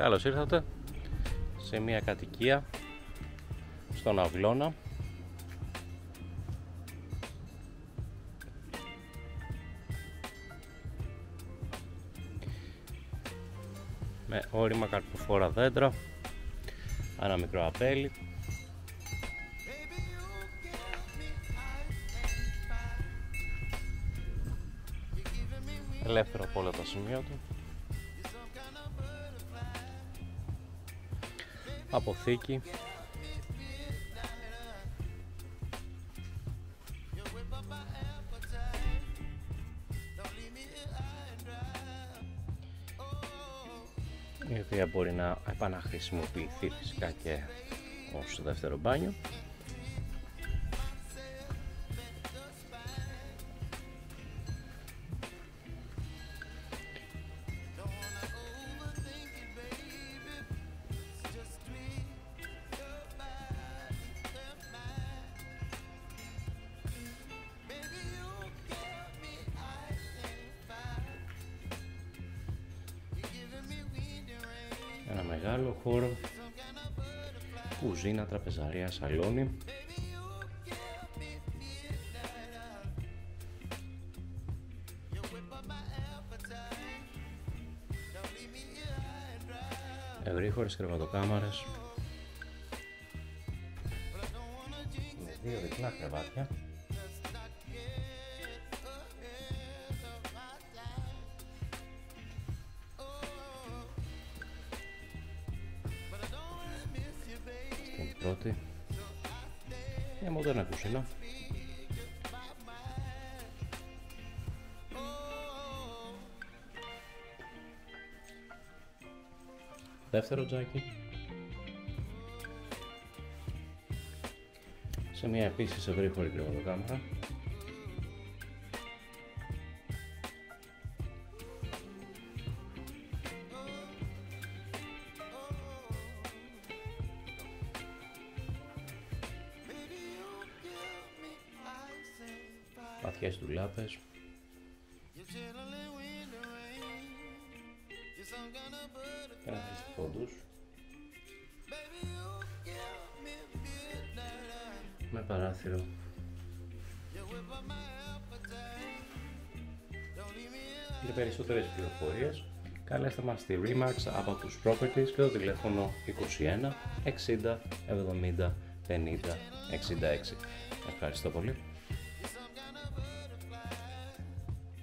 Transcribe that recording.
Καλώς ήρθατε σε μια κατοικία στον Αυλώνα. Με όρημα καρποφόρα δέντρα ένα μικρό απέλι. Ελεύθερο από όλα τα σημεία του αποθήκη η οποία μπορεί να επαναχρησιμοποιηθεί φυσικά και ως δεύτερο μπάνιο ένα μεγάλο χώρο. Κουζίνα, τραπεζαρία, σαλόνι. Ευρύχωρες κρεβατοκάμαρες. Με δύο διπλά κρεβάτια πρώτη. Μια μοντέρνα κουζίνα. Δεύτερο τζάκι. Σε μια επίσης ευρύχωρη κρεβατοκάμαρα βαθιές ντουλάπες ένα θρηστικό ντους με παράθυρο. Για περισσότερες πληροφορίες καλέστε μας στη Remax από τους Properties και το τηλέφωνο 21 60 70 50 66 Ευχαριστώ πολύ